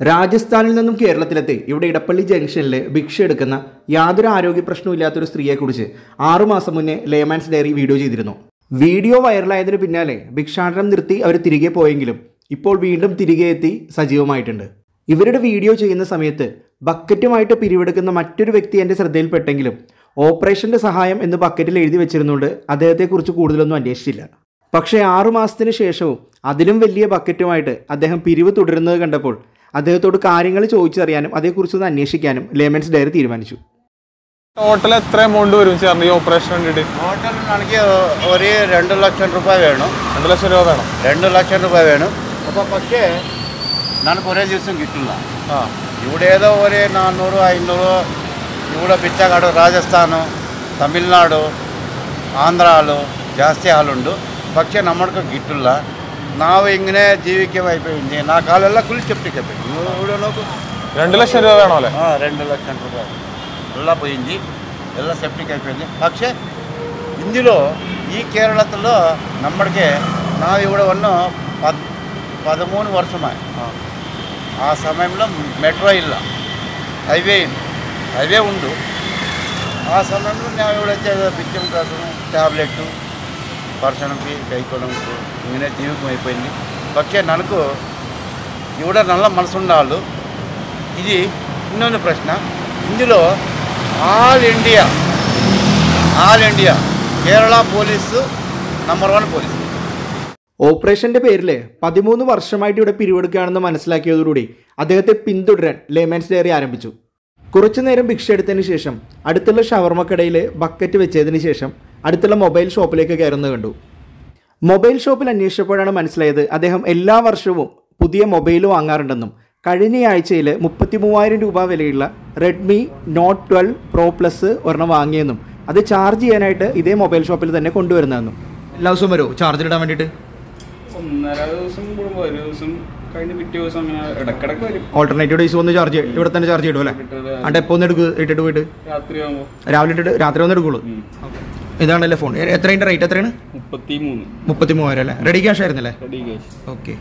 രാജസ്ഥാനിൽ നിന്നും കേരളത്തിലെത്തി. ഇവിടെ ഇടപ്പള്ളി ജംഗ്ഷനിൽ ഭിക്ഷ എടുക്കുന്ന യാതൊരു ആരോഗ്യ പ്രശ്നവും ഇല്ലാത്തൊരു സ്ത്രീയെക്കുറിച്ച് ആറുമാസം മുന്നേ ലേമാൻസ് ഡയറി വീഡിയോ ചെയ്തിരുന്നു. വീഡിയോ വൈറലായതിന് പിന്നാലെ ഭിക്ഷാടനം നിർത്തി അവർ തിരികെ പോയെങ്കിലും ഇപ്പോൾ വീണ്ടും തിരികെ എത്തി സജീവമായിട്ടുണ്ട്. ഇവരുടെ വീഡിയോ ചെയ്യുന്ന സമയത്ത് ബക്കറ്റുമായിട്ട് പിരിവെടുക്കുന്ന മറ്റൊരു വ്യക്തി എന്റെ ശ്രദ്ധയിൽപ്പെട്ടെങ്കിലും ഓപ്പറേഷന്റെ സഹായം എന്ന് ബക്കറ്റിൽ എഴുതി വെച്ചിരുന്നുകൊണ്ട് അദ്ദേഹത്തെക്കുറിച്ച് കൂടുതലൊന്നും അന്വേഷിച്ചില്ല. പക്ഷേ ആറുമാസത്തിന് ശേഷവും അതിലും വലിയ ബക്കറ്റുമായിട്ട് അദ്ദേഹം പിരിവ് തുടരുന്നത് കണ്ടപ്പോൾ അദ്ദേഹത്തോട് കാര്യങ്ങൾ ചോദിച്ചറിയാനും അതേക്കുറിച്ചൊന്ന് അന്വേഷിക്കാനും ലേമൻസ് ഡയറി തീരുമാനിച്ചു ടോട്ടൽ എത്ര എമൗണ്ട് വരും ചേർന്ന് ഈ ഓപ്പറേഷൻ വേണ്ടിയിട്ട് ടോട്ടൽ ನನಗೆ ഒരു രണ്ട് ലക്ഷം രൂപ വേണം രണ്ട് ലക്ഷം രൂപ വേണം രണ്ട് ലക്ഷം രൂപ വേണം അപ്പോൾ പക്ഷേ ನನಗೆ ഒരേ ദിവസം കിട്ടില്ല ആ ഇവിടെ ഏതോ ഒരു നാന്നൂറ് അഞ്ഞൂറ് ഇവിടെ പിച്ചക്കാട് ರಾಜಸ್ಥಾನ ತಮಿಳ್ನಾಡು ಆಂಧ್ರ ಹಾಲು ಜಾಸ್ತಿ ಹಾಲುಂಟು പക്ഷേ നമ്മൾക്ക് കിട്ടില്ല ನಾವು ఇంగనే ಜೀವಿಕೆ అయిపోయింది. నా ಕಾಲೆಲ್ಲ కులి చెప్పి రెండు లక్షల రూపాయలు రెండు లక్షల రూపాయలు పోయింది. ఎలా సెప్టిక్ అయిపోయింది. పక్షే ఇందులో ఈ కేరళలో నమ్మడికే నా ఇవిడ ఉన్న పద్ పదమూడు వర్షమాయి ఆ. సమయంలో మెట్రో ఇల్ల హైవే హైవే ఉండు. ఆ సమయంలో నా ఇవిడ బిచ్చం కోసం ట్యాబ్లెట్ പർശനക്ക് കൈക്കൊള്ളും. ഇങ്ങനെ ജീവിക്കുമായിപ്പോయింది പക്ഷേ നനക്ക് ഇവിടെ നല്ല മനസ്സുണ്ടാളു ഇത് ഇന്നൊരു പ്രശ്നം. ఇందులో all India. All India. Kerala police number one police. ഓപ്പറേഷന്റെ പേരിൽ പതിമൂന്ന് വർഷമായിട്ട് ഇവിടെ പിരിവെടുക്കുകയാണെന്ന് മനസ്സിലാക്കിയതോടുകൂടി അദ്ദേഹത്തെ പിന്തുടരാൻ ലേമാൻസ് ഡയറി ആരംഭിച്ചു. കുറച്ചുനേരം ഭിക്ഷ എടുത്തതിന് ശേഷം അടുത്തുള്ള ഷവർമ്മക്കടയിൽ ബക്കറ്റ് വെച്ചതിന് ശേഷം അടുത്തുള്ള മൊബൈൽ ഷോപ്പിലേക്ക് കയറുന്നത് കണ്ടു. മൊബൈൽ ഷോപ്പിൽ അന്വേഷിച്ചപ്പോഴാണ് മനസ്സിലായത് അദ്ദേഹം എല്ലാ വർഷവും പുതിയ മൊബൈൽ വാങ്ങാറുണ്ടെന്നും കഴിഞ്ഞ ആഴ്ചയിൽ മുപ്പത്തി മൂവായിരം രൂപ വിലയുള്ള Redmi note twelve pro plus ഒരെണ്ണം വാങ്ങിയെന്നും അത് ചാർജ് ചെയ്യാനായിട്ട് ഇതേ മൊബൈൽ ഷോപ്പിൽ തന്നെ കൊണ്ടുവരുന്നതെന്നും. എല്ലാ ദിവസവും വരുമോ ഇടാൻ വേണ്ടിയിട്ട്? ഒന്നര ദിവസം കൂടുമ്പോൾ ഒരു ദിവസം കഴിഞ്ഞ് പിറ്റേ ദിവസം അങ്ങനെ ഇടക്കിടക്ക് വരും. ഓൾട്ടർനേറ്റീവ് ഡേയ്സ് വന്ന് ചാർജ് ഇവിടെ തന്നെ ചാർജ് ചെയ്യും അല്ലേ? അണ്ട് എപ്പോൾ ഒന്ന് എടുക്കുക ഇട്ടിട്ട് പോയിട്ട്? രാത്രി ആകുമ്പോൾ രാവിലെ ഇട്ടിട്ട് രാത്രി വന്ന് എടുക്കുള്ളൂ. ഇതാണല്ലേ ഫോൺ എത്രയുടെ റേറ്റ് എത്രയാണ്? മുപ്പത്തി മൂവായിരം അല്ലേ? Ready cash ആയിരുന്നല്ലേ? ഓക്കെ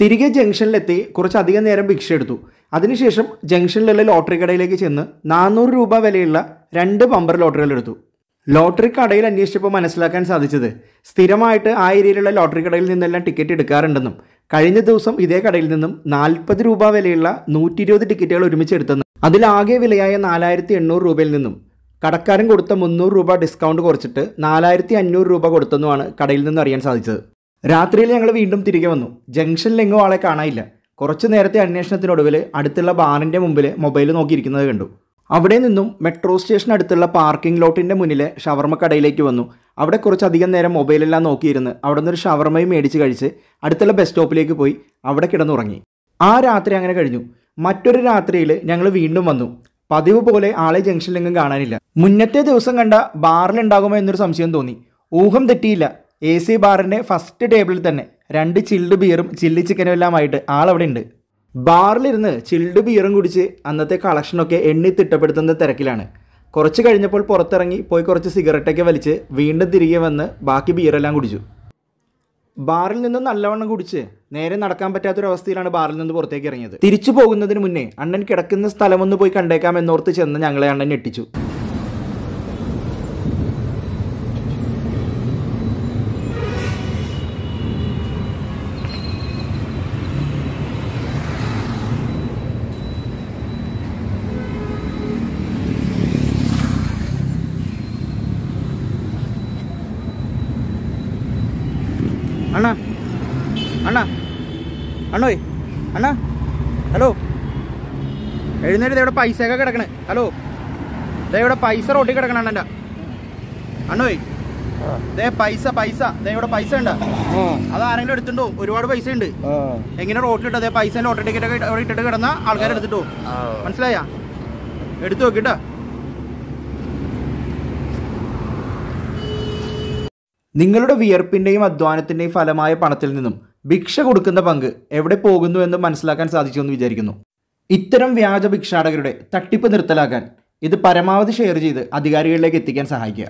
തിരികെ ജംഗ്ഷനിലെത്തി കുറച്ചധികം നേരം ഭിക്ഷ എടുത്തു. അതിനുശേഷം ജംഗ്ഷനിലുള്ള ലോട്ടറി കടയിലേക്ക് ചെന്ന് നാനൂറ് രൂപ വിലയുള്ള രണ്ട് ബമ്പർ ലോട്ടറികൾ എടുത്തു. ലോട്ടറി കടയിൽ അന്വേഷിച്ചപ്പോൾ മനസ്സിലാക്കാൻ സാധിച്ചത് സ്ഥിരമായിട്ട് ആ ഏരിയയിലുള്ള ലോട്ടറി കടയിൽ നിന്നെല്ലാം ടിക്കറ്റ് എടുക്കാറുണ്ടെന്നും കഴിഞ്ഞ ദിവസം ഇതേ കടയിൽ നിന്നും നാൽപ്പത് രൂപ വിലയുള്ള നൂറ്റി ഇരുപത് ടിക്കറ്റുകൾ ഒരുമിച്ച് എടുത്തെന്നും അതിലാകെ വിലയായ നാലായിരത്തി എണ്ണൂറ് രൂപയിൽ നിന്നും കടക്കാരൻ കൊടുത്ത മുന്നൂറ് രൂപ ഡിസ്കൗണ്ട് കുറച്ചിട്ട് നാലായിരത്തി അഞ്ഞൂറ് രൂപ കൊടുത്തെന്നുമാണ് കടയിൽ നിന്ന് അറിയാൻ സാധിച്ചത്. രാത്രിയിൽ ഞങ്ങൾ വീണ്ടും തിരികെ വന്നു. ജംഗ്ഷനിലെങ്ങും ആളെ കാണാനില്ല. കുറച്ച് നേരത്തെ അന്വേഷണത്തിനൊടുവിൽ അടുത്തുള്ള ബാറിന്റെ മുമ്പിൽ മൊബൈൽ നോക്കിയിരിക്കുന്നത് കണ്ടു. അവിടെ നിന്നും മെട്രോ സ്റ്റേഷൻ അടുത്തുള്ള പാർക്കിംഗ് ലോട്ടിന്റെ മുന്നിലെ ഷവർമ്മ കടയിലേക്ക് വന്നു. അവിടെ കുറച്ചധികം നേരം മൊബൈലെല്ലാം നോക്കിയിരുന്ന് അവിടെ നിന്നൊരു ഷവർമ്മയും മേടിച്ച് കഴിച്ച് അടുത്തുള്ള ബസ് സ്റ്റോപ്പിലേക്ക് പോയി അവിടെ കിടന്നുറങ്ങി. ആ രാത്രി അങ്ങനെ കഴിഞ്ഞു. മറ്റൊരു രാത്രിയിൽ ഞങ്ങൾ വീണ്ടും വന്നു. പതിവ് പോലെ ആളെ ജംഗ്ഷനിലെങ്ങും കാണാനില്ല. മുന്നത്തെ ദിവസം കണ്ട ബാറിലുണ്ടാകുമോ എന്നൊരു സംശയം തോന്നി. ഊഹം തെറ്റിയില്ല. എ സി ബാറിന്റെ ഫസ്റ്റ് ടേബിളിൽ തന്നെ രണ്ട് ചിൽഡ് ബിയറും ചില്ലി ചിക്കനും എല്ലാമായിട്ട് ആളവിടെ ഉണ്ട്. ബാറിലിരുന്ന് ചിൽഡ് ബിയറും കുടിച്ച് അന്നത്തെ കളക്ഷനൊക്കെ എണ്ണി തിട്ടപ്പെടുത്തുന്ന തിരക്കിലാണ്. കുറച്ച് കഴിഞ്ഞപ്പോൾ പുറത്തിറങ്ങി പോയി കുറച്ച് സിഗരറ്റൊക്കെ വലിച്ച് വീണ്ടും തിരികെ വന്ന് ബാക്കി ബിയറെല്ലാം കുടിച്ചു. ബാറിൽ നിന്ന് നല്ലവണ്ണം കുടിച്ച് നേരെ നടക്കാൻ പറ്റാത്തൊരവസ്ഥയിലാണ് ബാറിൽ നിന്ന് പുറത്തേക്ക് ഇറങ്ങിയത്. തിരിച്ചു പോകുന്നതിന് മുന്നേ അണ്ണൻ കിടക്കുന്ന സ്ഥലമൊന്ന് പോയി കണ്ടേക്കാം എന്നോർത്ത് ചെന്ന് ഞങ്ങളെ അണ്ണൻ ഞെട്ടിച്ചു. അണ്ണാ. അണ്ണാ. അണ്ണോയ്. അണ്ണാ. ഹലോ. എഴുന്നേറ്റ് ഇവിടെ പൈസയൊക്കെ കിടക്കണേ. ഹലോ. ദേ ഇവിടെ പൈസ റോട്ടിൽ കിടക്കണം അണ്ണന്റെ. അണ്ണോയ്. ദേ പൈസ പൈസ. ദേ ഇവിടെ പൈസ ഉണ്ട്. അത് ആരെങ്കിലും എടുത്തിട്ടോ ഒരുപാട് പൈസ ഉണ്ട്. എങ്ങനെ റോട്ടിലിട്ടോ ദേ പൈസ ലോട്ടറി ടിക്കറ്റ് ഒക്കെ ഇട്ടിട്ട് കിടന്ന ആൾക്കാർ എടുത്തിട്ടോ മനസ്സിലായാ? എടുത്തു നോക്കിട്ടാ. നിങ്ങളുടെ വിയർപ്പിന്റെയും അധ്വാനത്തിന്റെയും ഫലമായ പണത്തിൽ നിന്നും ഭിക്ഷ കൊടുക്കുന്ന പങ്ക് എവിടെ പോകുന്നു എന്ന് മനസ്സിലാക്കാൻ സാധിച്ചു എന്ന് വിചാരിക്കുന്നു. ഇത്തരം വ്യാജ ഭിക്ഷാടകരുടെ തട്ടിപ്പ് നിർത്തലാക്കാൻ ഇത് പരമാവധി ഷെയർ ചെയ്ത് അധികാരികളിലേക്ക് എത്തിക്കാൻ സഹായിക്കുക.